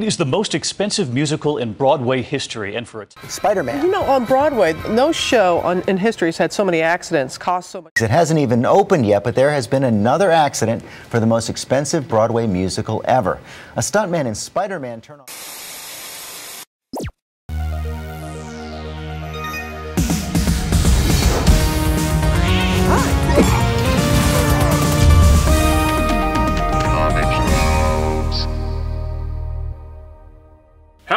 It is the most expensive musical in Broadway history, and for it. Spider-Man. You know, on Broadway, no show on, in history has had so many accidents, cost so much. It hasn't even opened yet, but there has been another accident for the most expensive Broadway musical ever. A stuntman in Spider-Man turned off.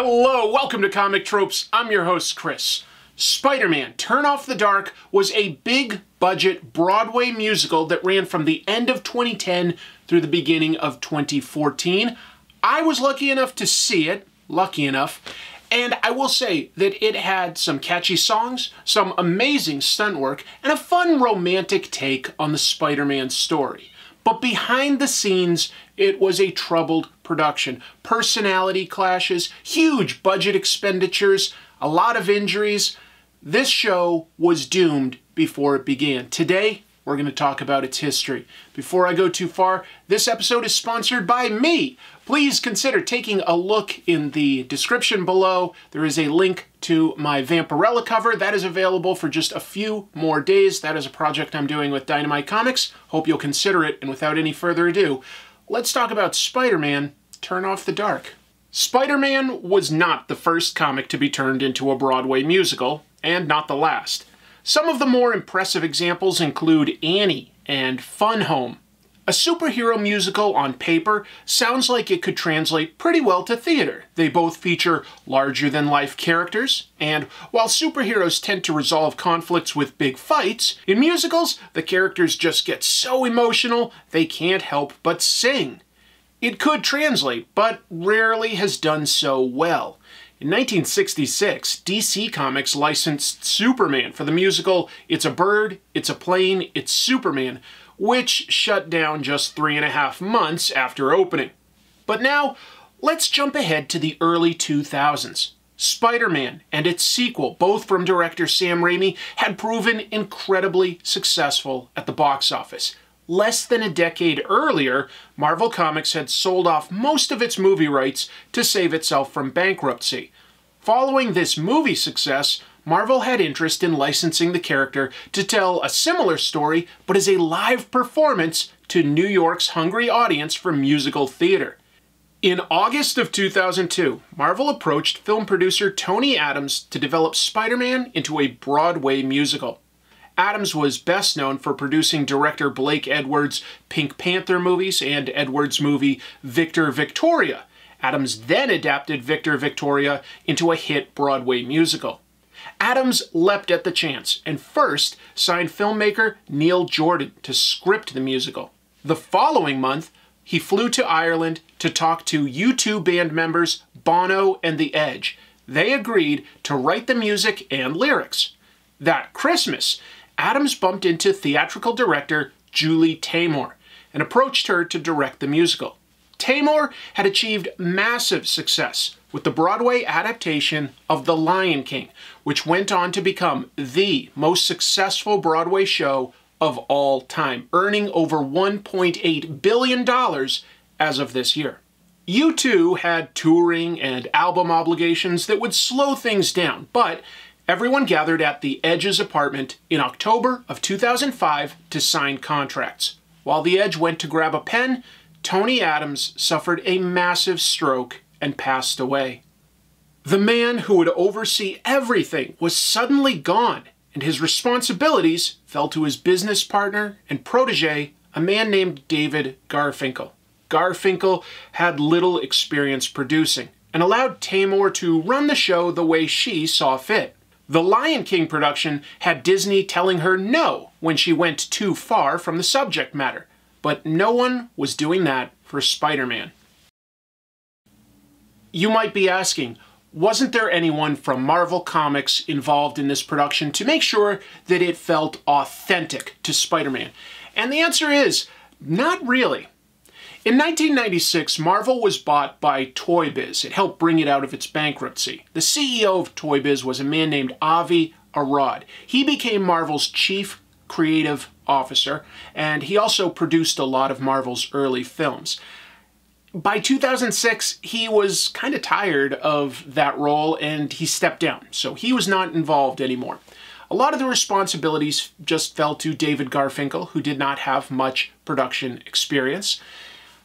Hello, welcome to Comic Tropes. I'm your host, Chris. Spider Man Turn Off the Dark was a big budget Broadway musical that ran from the end of 2010 through the beginning of 2014. I was lucky enough to see it, lucky enough, and I will say that it had some catchy songs, some amazing stunt work, and a fun romantic take on the Spider Man story. But behind the scenes, it was a troubled production. Personality clashes, huge budget expenditures, a lot of injuries. This show was doomed before it began. Today, we're going to talk about its history. Before I go too far, this episode is sponsored by me. Please consider taking a look in the description below. There is a link to my Vampirella cover. That is available for just a few more days. That is a project I'm doing with Dynamite Comics. Hope you'll consider it. And without any further ado, let's talk about Spider-Man Turn Off the Dark. Spider-Man was not the first comic to be turned into a Broadway musical, and not the last. Some of the more impressive examples include Annie and Fun Home. A superhero musical on paper sounds like it could translate pretty well to theater. They both feature larger-than-life characters, and while superheroes tend to resolve conflicts with big fights, in musicals, the characters just get so emotional they can't help but sing. It could translate, but rarely has done so well. In 1966, DC Comics licensed Superman for the musical It's a Bird, It's a Plane, It's Superman, which shut down just three and a half months after opening. But now, let's jump ahead to the early 2000s. Spider-Man and its sequel, both from director Sam Raimi, had proven incredibly successful at the box office. Less than a decade earlier, Marvel Comics had sold off most of its movie rights to save itself from bankruptcy. Following this movie success, Marvel had interest in licensing the character to tell a similar story, but as a live performance to New York's hungry audience for musical theater. In August of 2002, Marvel approached film producer Tony Adams to develop Spider-Man into a Broadway musical. Adams was best known for producing director Blake Edwards' Pink Panther movies and Edwards' movie Victor Victoria. Adams then adapted Victor Victoria into a hit Broadway musical. Adams leapt at the chance and first signed filmmaker Neil Jordan to script the musical. The following month, he flew to Ireland to talk to U2 band members Bono and The Edge. They agreed to write the music and lyrics. That Christmas, Adams bumped into theatrical director Julie Taymor and approached her to direct the musical. Taymor had achieved massive success with the Broadway adaptation of The Lion King, which went on to become the most successful Broadway show of all time, earning over $1.8 billion as of this year. U2 had touring and album obligations that would slow things down, but everyone gathered at the Edge's apartment in October of 2005 to sign contracts. While the Edge went to grab a pen, Tony Adams suffered a massive stroke and passed away. The man who would oversee everything was suddenly gone, and his responsibilities fell to his business partner and protege, a man named David Garfinkel. Garfinkel had little experience producing and allowed Taymor to run the show the way she saw fit. The Lion King production had Disney telling her no when she went too far from the subject matter, but no one was doing that for Spider-Man. You might be asking, wasn't there anyone from Marvel Comics involved in this production to make sure that it felt authentic to Spider-Man? And the answer is, not really. In 1996, Marvel was bought by Toy Biz. It helped bring it out of its bankruptcy. The CEO of Toy Biz was a man named Avi Arad. He became Marvel's chief creative officer, and he also produced a lot of Marvel's early films. By 2006, he was kind of tired of that role and he stepped down, so he was not involved anymore. A lot of the responsibilities just fell to David Garfinkel, who did not have much production experience.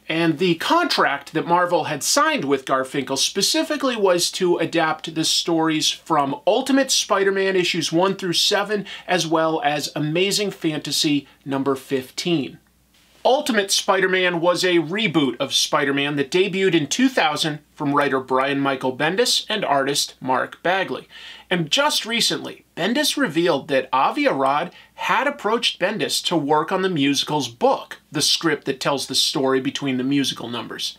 And the contract that Marvel had signed with Garfinkel specifically was to adapt the stories from Ultimate Spider-Man issues 1 through 7, as well as Amazing Fantasy number 15. Ultimate Spider-Man was a reboot of Spider-Man that debuted in 2000 from writer Brian Michael Bendis and artist Mark Bagley. And just recently, Bendis revealed that Avi Arad had approached Bendis to work on the musical's book, the script that tells the story between the musical numbers.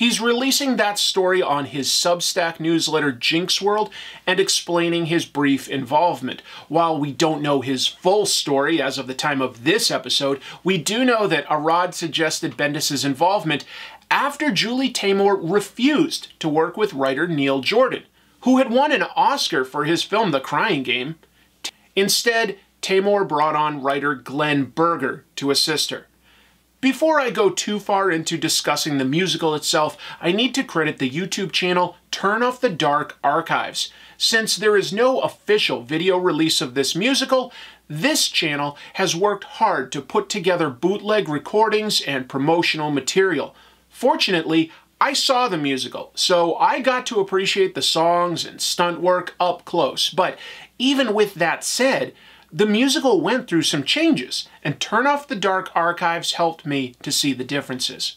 He's releasing that story on his Substack newsletter Jinx World and explaining his brief involvement. While we don't know his full story as of the time of this episode, we do know that Arad suggested Bendis' involvement after Julie Taymor refused to work with writer Neil Jordan, who had won an Oscar for his film The Crying Game. Instead, Taymor brought on writer Glenn Berger to assist her. Before I go too far into discussing the musical itself, I need to credit the YouTube channel Turn Off the Dark Archives. Since there is no official video release of this musical, this channel has worked hard to put together bootleg recordings and promotional material. Fortunately, I saw the musical, so I got to appreciate the songs and stunt work up close. But even with that said, the musical went through some changes, and Turn Off the Dark archives helped me to see the differences.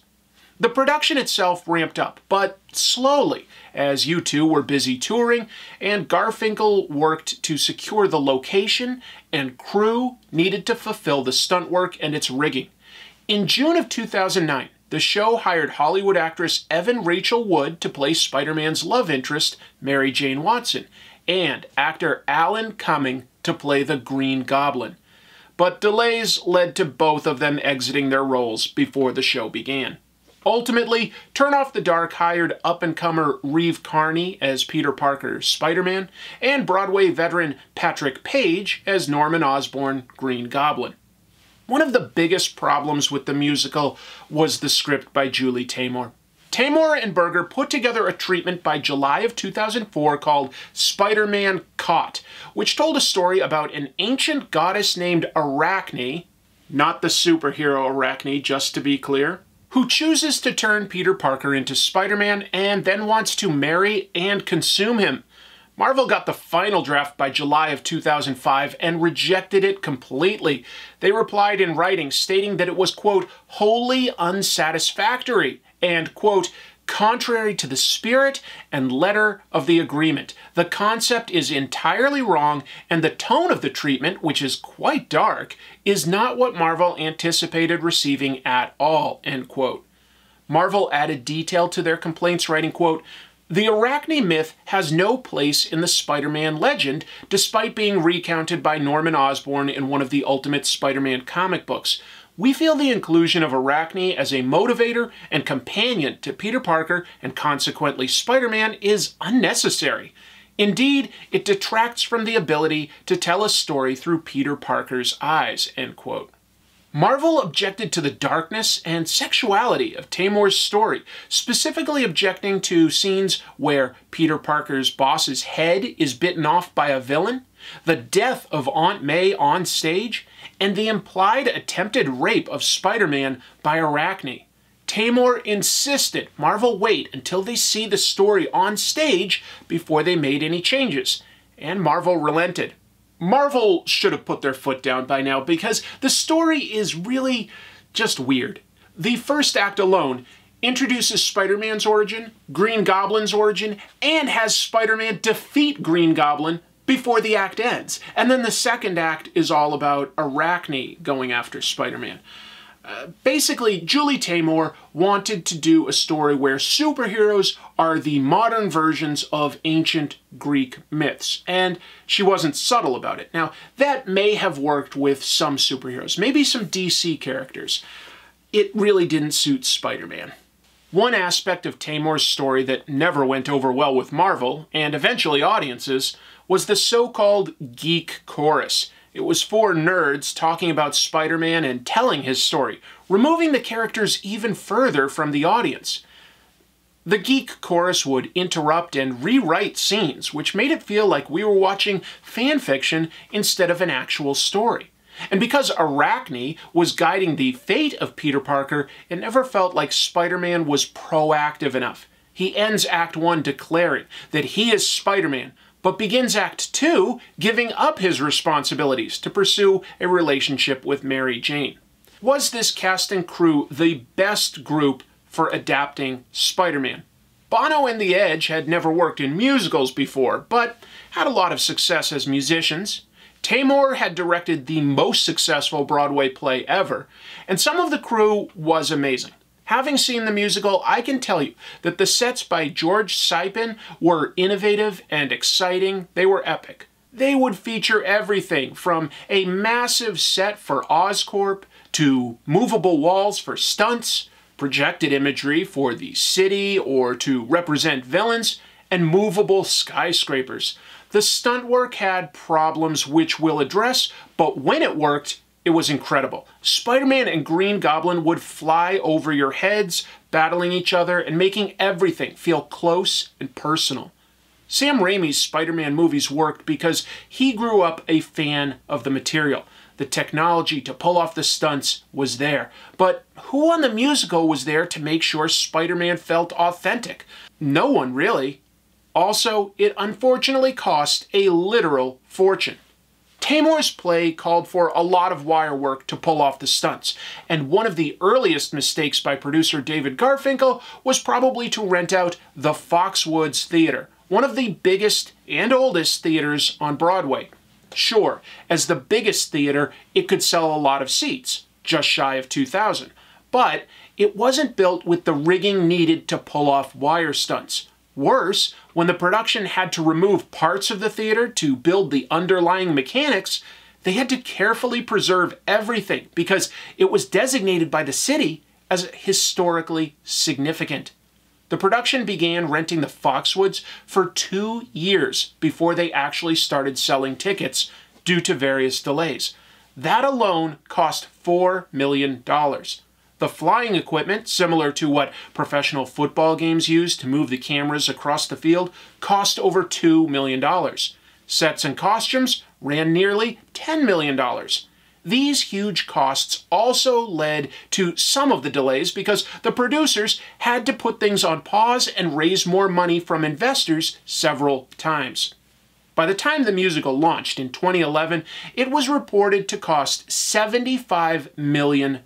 The production itself ramped up, but slowly, as U2 were busy touring, and Garfinkel worked to secure the location and crew needed to fulfill the stunt work and its rigging. In June of 2009, the show hired Hollywood actress Evan Rachel Wood to play Spider Man's love interest, Mary Jane Watson, and actor Alan Cumming to play the Green Goblin. But delays led to both of them exiting their roles before the show began. Ultimately, Turn Off the Dark hired up-and-comer Reeve Carney as Peter Parker's Spider-Man, and Broadway veteran Patrick Page as Norman Osborn Green Goblin. One of the biggest problems with the musical was the script by Julie Taymor. Taymor and Berger put together a treatment by July of 2004 called Spider-Man Caught, which told a story about an ancient goddess named Arachne, not the superhero Arachne, just to be clear, who chooses to turn Peter Parker into Spider-Man and then wants to marry and consume him. Marvel got the final draft by July of 2005 and rejected it completely. They replied in writing stating that it was, quote, wholly unsatisfactory and, quote, contrary to the spirit and letter of the agreement. The concept is entirely wrong, and the tone of the treatment, which is quite dark, is not what Marvel anticipated receiving at all, end quote. Marvel added detail to their complaints, writing, quote, the Arachne myth has no place in the Spider-Man legend, despite being recounted by Norman Osborn in one of the Ultimate Spider-Man comic books. We feel the inclusion of Arachne as a motivator and companion to Peter Parker and consequently Spider-Man is unnecessary. Indeed, it detracts from the ability to tell a story through Peter Parker's eyes, end quote. Marvel objected to the darkness and sexuality of Taymor's story, specifically objecting to scenes where Peter Parker's boss's head is bitten off by a villain, the death of Aunt May on stage, and the implied attempted rape of Spider-Man by Arachne. Taymor insisted Marvel wait until they see the story on stage before they made any changes, and Marvel relented. Marvel should have put their foot down by now because the story is really just weird. The first act alone introduces Spider-Man's origin, Green Goblin's origin, and has Spider-Man defeat Green Goblin before the act ends. And then the second act is all about Arachne going after Spider-Man uh, basically, Julie Taymor wanted to do a story where superheroes are the modern versions of ancient Greek myths, and she wasn't subtle about it. Now, that may have worked with some superheroes, maybe some DC characters. It really didn't suit Spider-Man. One aspect of Taymor's story that never went over well with Marvel, and eventually audiences, was the so-called geek chorus. It was four nerds talking about Spider-Man and telling his story, removing the characters even further from the audience. The geek chorus would interrupt and rewrite scenes, which made it feel like we were watching fan fiction instead of an actual story. And because Arachne was guiding the fate of Peter Parker, it never felt like Spider Man was proactive enough. He ends Act 1 declaring that he is Spider Man, but begins Act 2 giving up his responsibilities to pursue a relationship with Mary Jane. Was this cast and crew the best group for adapting Spider Man? Bono and The Edge had never worked in musicals before, but had a lot of success as musicians. Taymor had directed the most successful Broadway play ever, and some of the crew was amazing. Having seen the musical, I can tell you that the sets by George Tsypin were innovative and exciting. They were epic. They would feature everything from a massive set for Oscorp to movable walls for stunts, projected imagery for the city or to represent villains, and movable skyscrapers. The stunt work had problems which we'll address, but when it worked, it was incredible. Spider-Man and Green Goblin would fly over your heads, battling each other and making everything feel close and personal. Sam Raimi's Spider-Man movies worked because he grew up a fan of the material. The technology to pull off the stunts was there. But who on the musical was there to make sure Spider-Man felt authentic? No one, really. Also, it unfortunately cost a literal fortune. Taymor's play called for a lot of wire work to pull off the stunts, and one of the earliest mistakes by producer David Garfinkel was probably to rent out the Foxwoods Theater, one of the biggest and oldest theaters on Broadway. Sure, as the biggest theater, it could sell a lot of seats, just shy of 2,000, but it wasn't built with the rigging needed to pull off wire stunts. Worse, when the production had to remove parts of the theater to build the underlying mechanics, they had to carefully preserve everything because it was designated by the city as historically significant. The production began renting the Foxwoods for two years before they actually started selling tickets due to various delays. That alone cost $4 million. The flying equipment, similar to what professional football games use to move the cameras across the field, cost over $2 million. Sets and costumes ran nearly $10 million. These huge costs also led to some of the delays because the producers had to put things on pause and raise more money from investors several times. By the time the musical launched in 2011, it was reported to cost $75 million.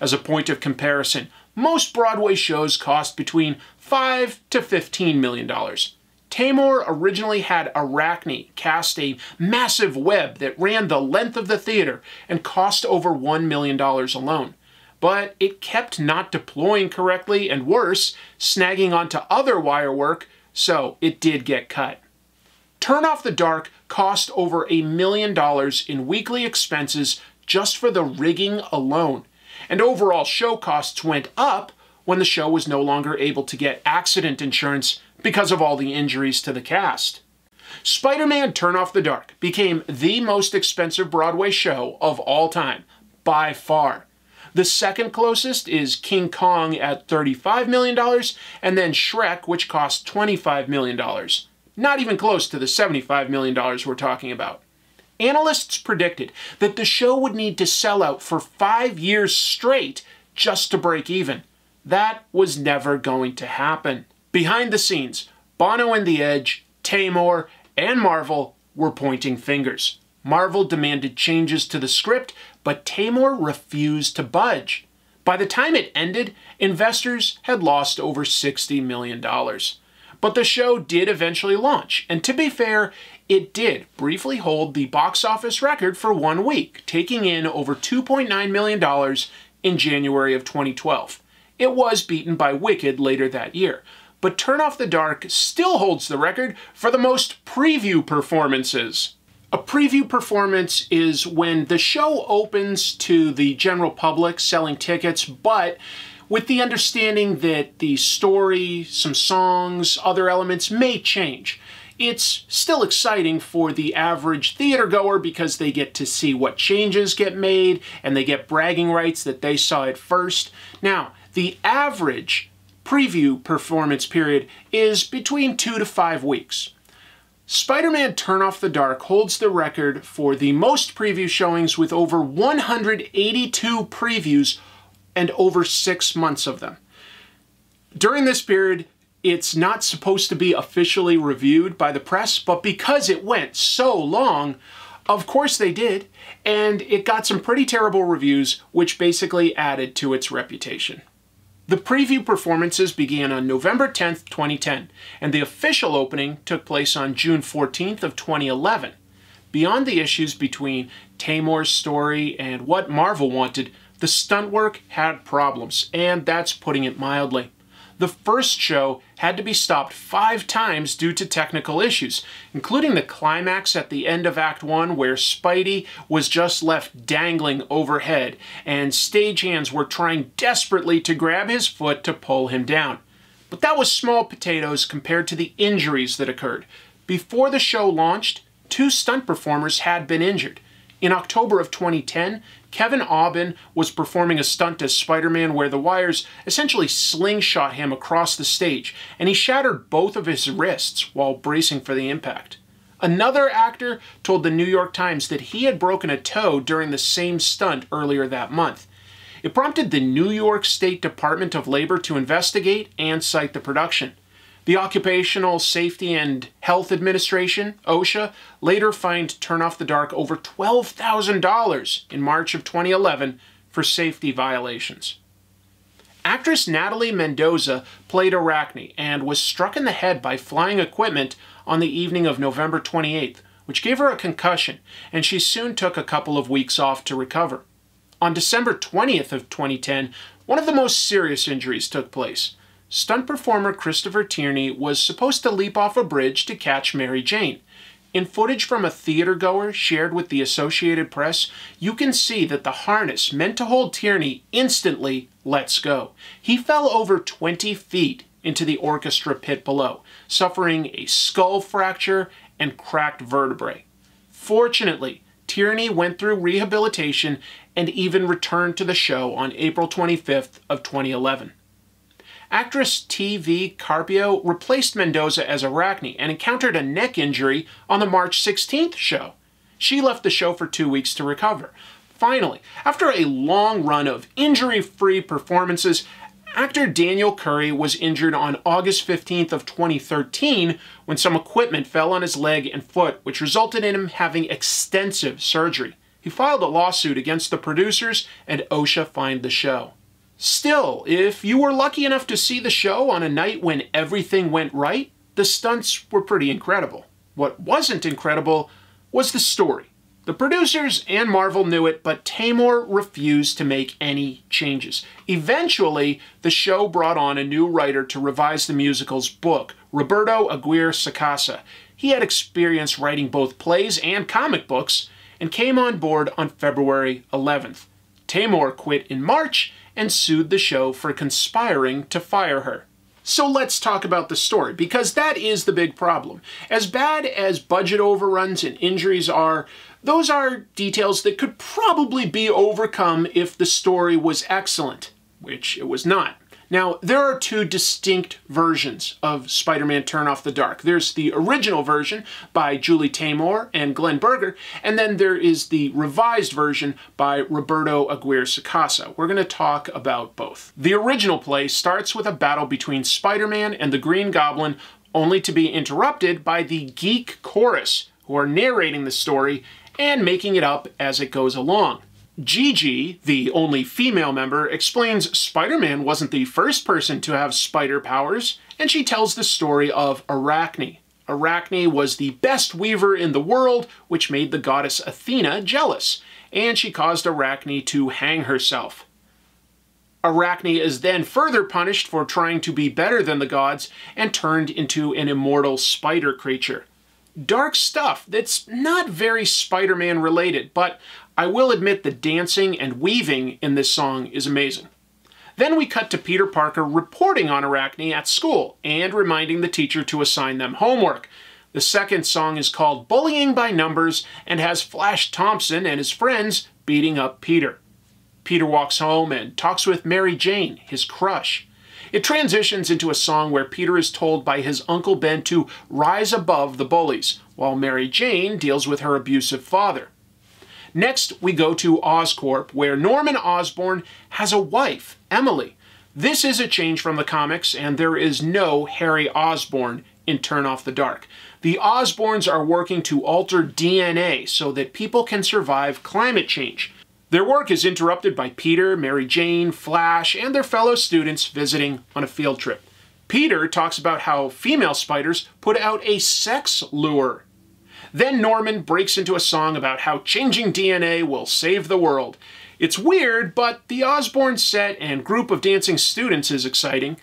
As a point of comparison, most Broadway shows cost between 5 to 15 million dollars. Taymor originally had Arachne cast a massive web that ran the length of the theater and cost over $1 million alone. But it kept not deploying correctly and worse, snagging onto other wire work, so it did get cut. Turn Off the Dark cost over a million dollars in weekly expenses just for the rigging alone and overall show costs went up when the show was no longer able to get accident insurance because of all the injuries to the cast. Spider Man Turn Off the Dark became the most expensive Broadway show of all time, by far. The second closest is King Kong at $35 million, and then Shrek, which cost $25 million. Not even close to the $75 million we're talking about. Analysts predicted that the show would need to sell out for five years straight just to break even. That was never going to happen. Behind the scenes, Bono and The Edge, Taymor, and Marvel were pointing fingers. Marvel demanded changes to the script, but Taymor refused to budge. By the time it ended, investors had lost over $60 million. But the show did eventually launch, and to be fair, it did briefly hold the box office record for one week, taking in over $2.9 million in January of 2012. It was beaten by Wicked later that year, but Turn Off the Dark still holds the record for the most preview performances. A preview performance is when the show opens to the general public selling tickets, but with the understanding that the story, some songs, other elements may change. It's still exciting for the average theater goer because they get to see what changes get made and they get bragging rights that they saw it first. Now, the average preview performance period is between two to five weeks. Spider Man Turn Off the Dark holds the record for the most preview showings with over 182 previews and over six months of them. During this period, it's not supposed to be officially reviewed by the press, but because it went so long, of course they did, and it got some pretty terrible reviews, which basically added to its reputation. The preview performances began on November 10th, 2010, and the official opening took place on June 14th of 2011. Beyond the issues between Taymor's story and what Marvel wanted, the stunt work had problems, and that's putting it mildly. The first show had to be stopped five times due to technical issues, including the climax at the end of Act 1 where Spidey was just left dangling overhead and stagehands were trying desperately to grab his foot to pull him down. But that was small potatoes compared to the injuries that occurred. Before the show launched, two stunt performers had been injured. In October of 2010, Kevin Aubin was performing a stunt as Spider Man where the wires essentially slingshot him across the stage, and he shattered both of his wrists while bracing for the impact. Another actor told the New York Times that he had broken a toe during the same stunt earlier that month. It prompted the New York State Department of Labor to investigate and cite the production. The Occupational Safety and Health Administration, OSHA, later fined Turn Off the Dark over $12,000 in March of 2011 for safety violations. Actress Natalie Mendoza played Arachne and was struck in the head by flying equipment on the evening of November 28th, which gave her a concussion, and she soon took a couple of weeks off to recover. On December 20th of 2010, one of the most serious injuries took place. Stunt performer Christopher Tierney was supposed to leap off a bridge to catch Mary Jane. In footage from a theater goer shared with the Associated Press, you can see that the harness meant to hold Tierney instantly lets go. He fell over 20 feet into the orchestra pit below, suffering a skull fracture and cracked vertebrae. Fortunately, Tierney went through rehabilitation and even returned to the show on April 25th of 2011. Actress T.V. Carpio replaced Mendoza as Arachne and encountered a neck injury on the March 16th show. She left the show for two weeks to recover. Finally, after a long run of injury-free performances, actor Daniel Curry was injured on August 15th of 2013 when some equipment fell on his leg and foot, which resulted in him having extensive surgery. He filed a lawsuit against the producers and OSHA fined the show. Still, if you were lucky enough to see the show on a night when everything went right, the stunts were pretty incredible. What wasn't incredible was the story. The producers and Marvel knew it, but Taymor refused to make any changes. Eventually, the show brought on a new writer to revise the musical's book, Roberto Aguirre Sacasa. He had experience writing both plays and comic books and came on board on February 11th. Taymor quit in March and sued the show for conspiring to fire her. So let's talk about the story, because that is the big problem. As bad as budget overruns and injuries are, those are details that could probably be overcome if the story was excellent, which it was not. Now, there are two distinct versions of Spider-Man Turn Off the Dark. There's the original version by Julie Taymor and Glenn Berger, and then there is the revised version by Roberto Aguirre Sacasa. We're going to talk about both. The original play starts with a battle between Spider-Man and the Green Goblin, only to be interrupted by the geek chorus, who are narrating the story and making it up as it goes along. Gigi, the only female member, explains Spider-Man wasn't the first person to have spider powers, and she tells the story of Arachne. Arachne was the best weaver in the world, which made the goddess Athena jealous, and she caused Arachne to hang herself. Arachne is then further punished for trying to be better than the gods and turned into an immortal spider creature. Dark stuff that's not very Spider-Man related, but I will admit the dancing and weaving in this song is amazing. Then we cut to Peter Parker reporting on Arachne at school and reminding the teacher to assign them homework. The second song is called Bullying by Numbers and has Flash Thompson and his friends beating up Peter. Peter walks home and talks with Mary Jane, his crush. It transitions into a song where Peter is told by his Uncle Ben to rise above the bullies, while Mary Jane deals with her abusive father. Next, we go to Oscorp, where Norman Osborn has a wife, Emily. This is a change from the comics, and there is no Harry Osborn in Turn Off the Dark. The Osborns are working to alter DNA so that people can survive climate change. Their work is interrupted by Peter, Mary Jane, Flash, and their fellow students visiting on a field trip. Peter talks about how female spiders put out a sex lure. Then Norman breaks into a song about how changing DNA will save the world. It's weird, but the Osborn set and group of dancing students is exciting.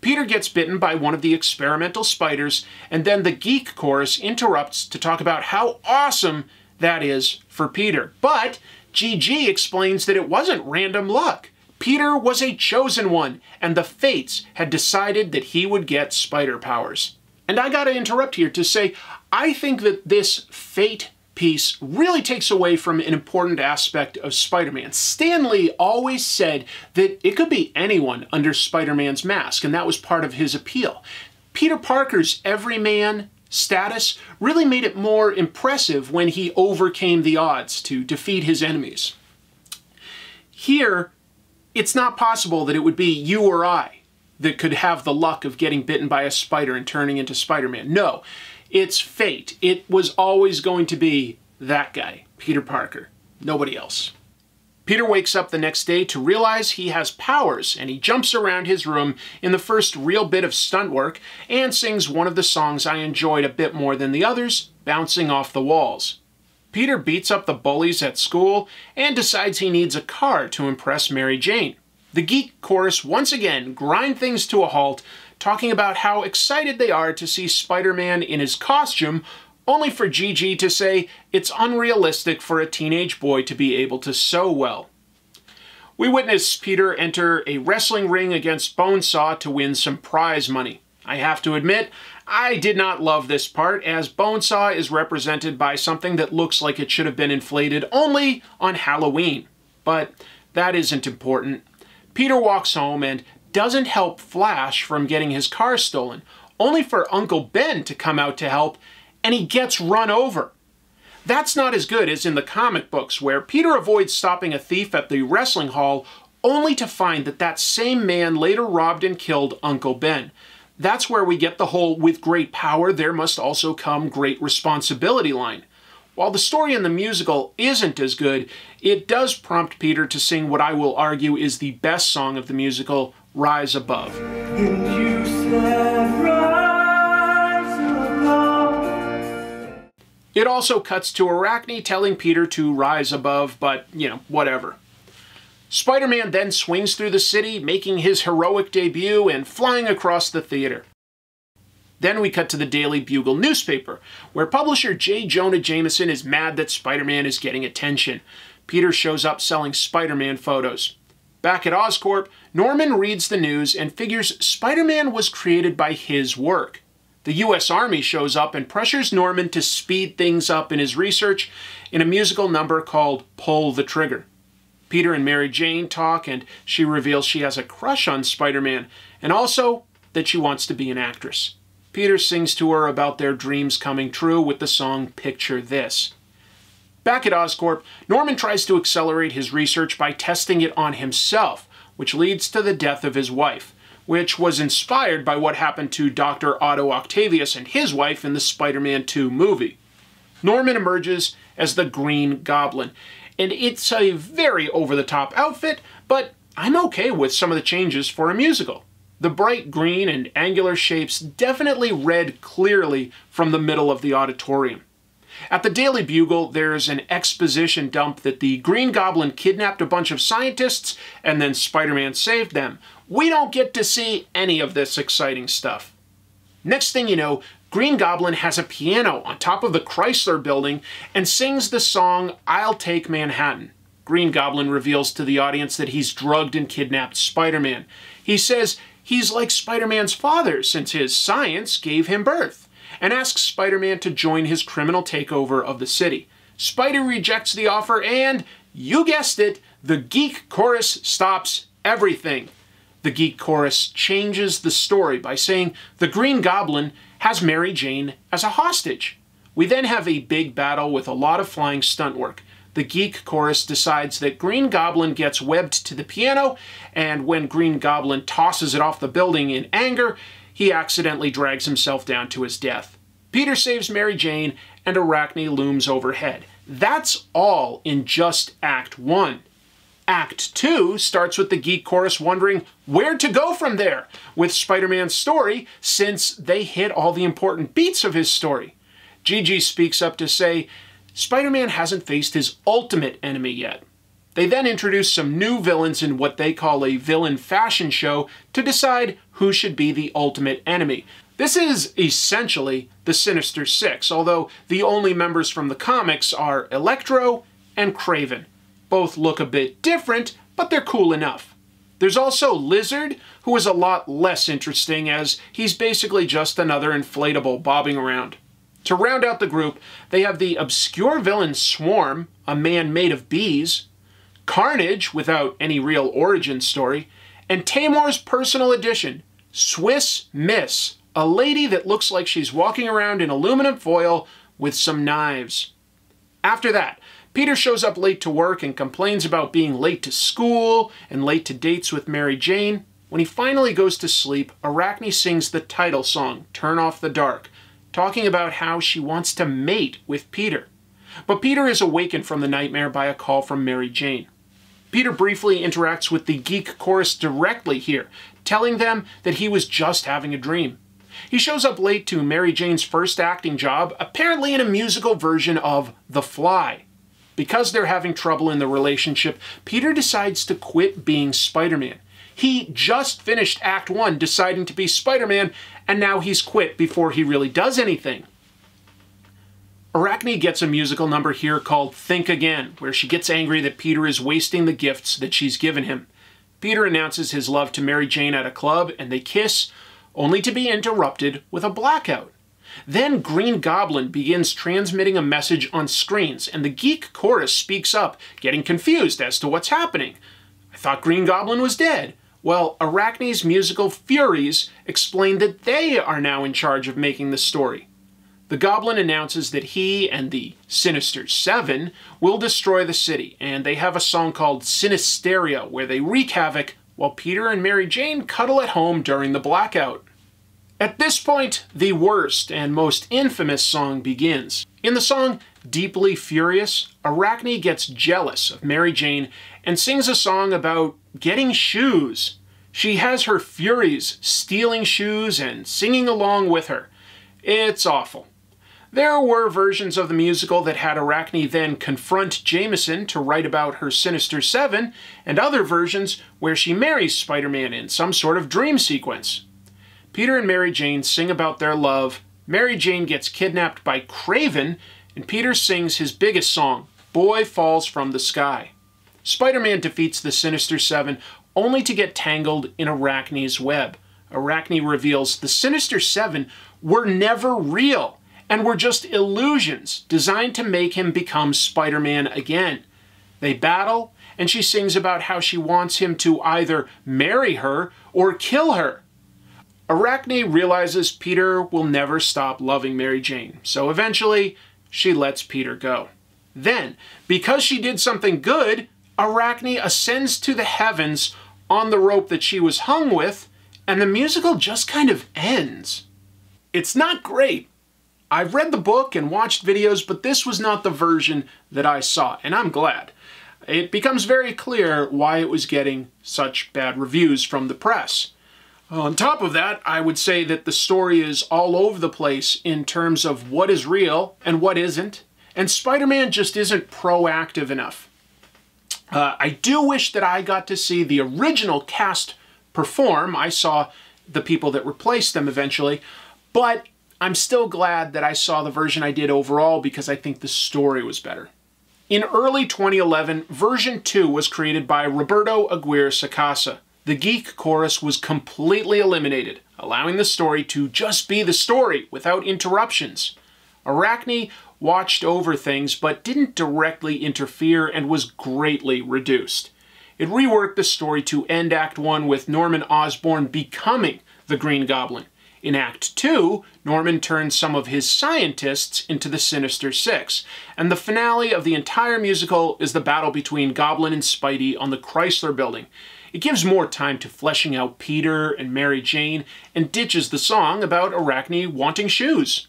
Peter gets bitten by one of the experimental spiders, and then the geek chorus interrupts to talk about how awesome that is for Peter. But GG explains that it wasn't random luck. Peter was a chosen one, and the fates had decided that he would get spider powers. And I gotta interrupt here to say, I think that this fate piece really takes away from an important aspect of Spider-Man. Stan Lee always said that it could be anyone under Spider-Man's mask, and that was part of his appeal. Peter Parker's everyman status really made it more impressive when he overcame the odds to defeat his enemies. Here, it's not possible that it would be you or I that could have the luck of getting bitten by a spider and turning into Spider-Man. No, it's fate. It was always going to be that guy, Peter Parker, nobody else. Peter wakes up the next day to realize he has powers, and he jumps around his room in the first real bit of stunt work and sings one of the songs I enjoyed a bit more than the others, Bouncing Off the Walls. Peter beats up the bullies at school and decides he needs a car to impress Mary Jane. The geek chorus once again grind things to a halt, talking about how excited they are to see Spider-Man in his costume only for Gigi to say it's unrealistic for a teenage boy to be able to sew well. We witness Peter enter a wrestling ring against Bonesaw to win some prize money. I have to admit, I did not love this part, as Bonesaw is represented by something that looks like it should have been inflated only on Halloween. But that isn't important. Peter walks home and doesn't help Flash from getting his car stolen, only for Uncle Ben to come out to help and he gets run over. That's not as good as in the comic books, where Peter avoids stopping a thief at the wrestling hall only to find that that same man later robbed and killed Uncle Ben. That's where we get the whole with great power there must also come great responsibility line. While the story in the musical isn't as good, it does prompt Peter to sing what I will argue is the best song of the musical, Rise Above. It also cuts to Arachne telling Peter to rise above, but, you know, whatever. Spider-Man then swings through the city, making his heroic debut and flying across the theater. Then we cut to the Daily Bugle newspaper, where publisher J. Jonah Jameson is mad that Spider-Man is getting attention. Peter shows up selling Spider-Man photos. Back at Oscorp, Norman reads the news and figures Spider-Man was created by his work. The US Army shows up and pressures Norman to speed things up in his research in a musical number called Pull the Trigger. Peter and Mary Jane talk, and she reveals she has a crush on Spider Man and also that she wants to be an actress. Peter sings to her about their dreams coming true with the song Picture This. Back at Oscorp, Norman tries to accelerate his research by testing it on himself, which leads to the death of his wife which was inspired by what happened to Dr. Otto Octavius and his wife in the Spider Man 2 movie. Norman emerges as the Green Goblin, and it's a very over the top outfit, but I'm okay with some of the changes for a musical. The bright green and angular shapes definitely read clearly from the middle of the auditorium. At the Daily Bugle, there's an exposition dump that the Green Goblin kidnapped a bunch of scientists and then Spider Man saved them. We don't get to see any of this exciting stuff. Next thing you know, Green Goblin has a piano on top of the Chrysler building and sings the song I'll Take Manhattan. Green Goblin reveals to the audience that he's drugged and kidnapped Spider Man. He says he's like Spider Man's father since his science gave him birth and asks Spider-Man to join his criminal takeover of the city. Spider rejects the offer and, you guessed it, the geek chorus stops everything. The geek chorus changes the story by saying the Green Goblin has Mary Jane as a hostage. We then have a big battle with a lot of flying stunt work. The geek chorus decides that Green Goblin gets webbed to the piano, and when Green Goblin tosses it off the building in anger, he accidentally drags himself down to his death. Peter saves Mary Jane, and Arachne looms overhead. That's all in just Act 1. Act 2 starts with the geek chorus wondering where to go from there with Spider Man's story since they hit all the important beats of his story. Gigi speaks up to say Spider Man hasn't faced his ultimate enemy yet. They then introduce some new villains in what they call a villain fashion show to decide who should be the ultimate enemy. This is essentially the Sinister Six, although the only members from the comics are Electro and Kraven. Both look a bit different, but they're cool enough. There's also Lizard, who is a lot less interesting as he's basically just another inflatable bobbing around. To round out the group, they have the obscure villain Swarm, a man made of bees, Carnage, without any real origin story, and Taymor's personal addition, Swiss Miss, a lady that looks like she's walking around in aluminum foil with some knives. After that, Peter shows up late to work and complains about being late to school and late to dates with Mary Jane. When he finally goes to sleep, Arachne sings the title song, Turn Off the Dark, talking about how she wants to mate with Peter. But Peter is awakened from the nightmare by a call from Mary Jane. Peter briefly interacts with the geek chorus directly here, telling them that he was just having a dream. He shows up late to Mary Jane's first acting job, apparently in a musical version of The Fly. Because they're having trouble in the relationship, Peter decides to quit being Spider Man. He just finished Act 1 deciding to be Spider Man, and now he's quit before he really does anything. Arachne gets a musical number here called Think Again, where she gets angry that Peter is wasting the gifts that she's given him. Peter announces his love to Mary Jane at a club, and they kiss, only to be interrupted with a blackout. Then Green Goblin begins transmitting a message on screens, and the geek chorus speaks up, getting confused as to what's happening. I thought Green Goblin was dead. Well, Arachne's musical Furies explain that they are now in charge of making the story. The Goblin announces that he and the Sinister Seven will destroy the city, and they have a song called Sinistereo where they wreak havoc while Peter and Mary Jane cuddle at home during the blackout. At this point, the worst and most infamous song begins. In the song Deeply Furious, Arachne gets jealous of Mary Jane and sings a song about getting shoes. She has her Furies stealing shoes and singing along with her. It's awful. There were versions of the musical that had Arachne then confront Jameson to write about her Sinister Seven, and other versions where she marries Spider Man in some sort of dream sequence. Peter and Mary Jane sing about their love. Mary Jane gets kidnapped by Kraven, and Peter sings his biggest song, Boy Falls from the Sky. Spider Man defeats the Sinister Seven only to get tangled in Arachne's web. Arachne reveals the Sinister Seven were never real and were just illusions designed to make him become Spider Man again. They battle, and she sings about how she wants him to either marry her or kill her. Arachne realizes Peter will never stop loving Mary Jane, so eventually she lets Peter go. Then, because she did something good, Arachne ascends to the heavens on the rope that she was hung with, and the musical just kind of ends. It's not great. I've read the book and watched videos, but this was not the version that I saw, and I'm glad. It becomes very clear why it was getting such bad reviews from the press. On top of that, I would say that the story is all over the place in terms of what is real and what isn't, and Spider Man just isn't proactive enough. Uh, I do wish that I got to see the original cast perform. I saw the people that replaced them eventually, but I'm still glad that I saw the version I did overall because I think the story was better. In early 2011, version 2 was created by Roberto Aguirre Sacasa the geek chorus was completely eliminated, allowing the story to just be the story without interruptions. Arachne watched over things but didn't directly interfere and was greatly reduced. It reworked the story to end Act 1 with Norman Osborn becoming the Green Goblin. In Act 2, Norman turns some of his scientists into the Sinister Six, and the finale of the entire musical is the battle between Goblin and Spidey on the Chrysler Building. It gives more time to fleshing out Peter and Mary Jane, and ditches the song about Arachne wanting shoes.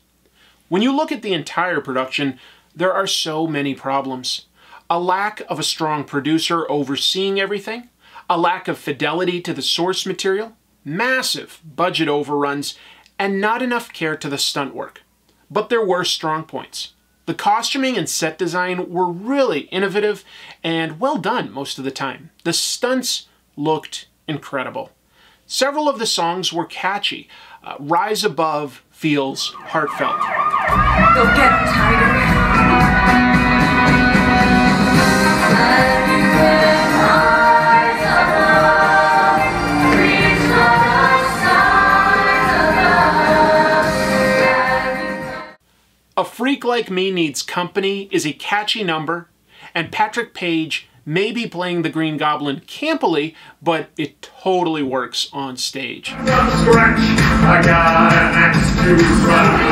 When you look at the entire production, there are so many problems. A lack of a strong producer overseeing everything, a lack of fidelity to the source material, massive budget overruns, and not enough care to the stunt work. But there were strong points. The costuming and set design were really innovative and well done most of the time. The stunts looked incredible. Several of the songs were catchy. Uh, Rise Above feels heartfelt. A Freak Like Me Needs Company is a catchy number, and Patrick Page may be playing the Green Goblin campily, but it totally works on stage. Stretch, I got an axe to strike.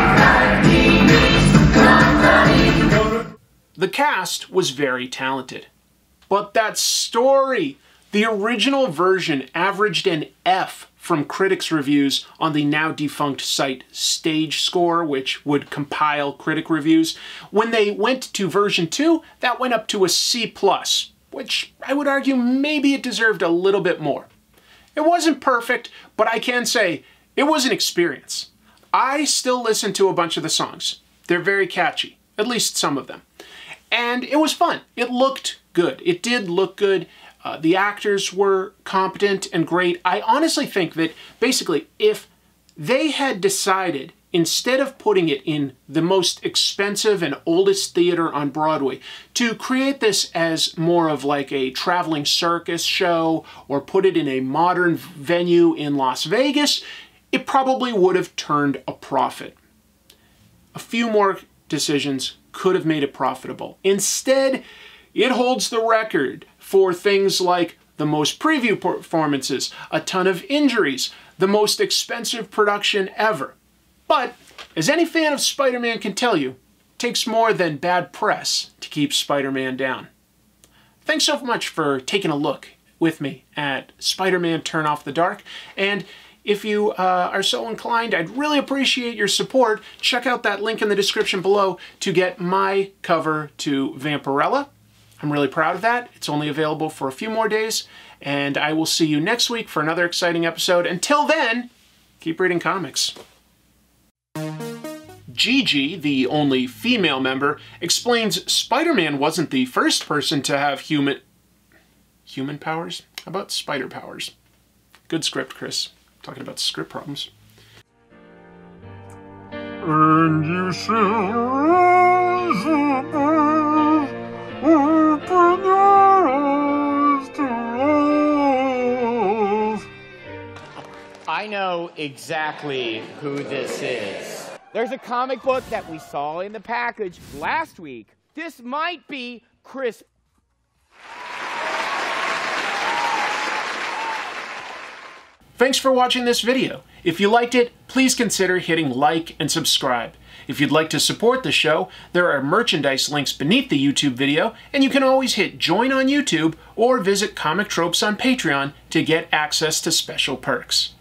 The cast was very talented. But that story, the original version averaged an F from critics' reviews on the now defunct site Stage Score, which would compile critic reviews. When they went to version 2, that went up to a C, C+, which I would argue maybe it deserved a little bit more. It wasn't perfect, but I can say it was an experience. I still listen to a bunch of the songs. They're very catchy, at least some of them. And it was fun. It looked good. It did look good. Uh, the actors were competent and great. I honestly think that basically, if they had decided instead of putting it in the most expensive and oldest theater on Broadway, to create this as more of like a traveling circus show or put it in a modern venue in Las Vegas, it probably would have turned a profit. A few more decisions could have made it profitable. Instead, it holds the record for things like the most preview performances, a ton of injuries, the most expensive production ever. But, as any fan of Spider Man can tell you, takes more than bad press to keep Spider Man down. Thanks so much for taking a look with me at Spider Man Turn Off the Dark, and if you uh, are so inclined, I'd really appreciate your support. Check out that link in the description below to get my cover to Vampirella. I'm really proud of that. It's only available for a few more days, and I will see you next week for another exciting episode. Until then, keep reading comics. Gigi, the only female member, explains Spider-Man wasn't the first person to have human... Human powers? How about spider powers? Good script, Chris. Talking about script problems. And you shall rise above, I know exactly who this is. There's a comic book that we saw in the package last week. This might be Chris Thanks for watching this video. If you liked it, please consider hitting like and subscribe. If you'd like to support the show, there are merchandise links beneath the YouTube video, and you can always hit join on YouTube or visit Comic Tropes on Patreon to get access to special perks.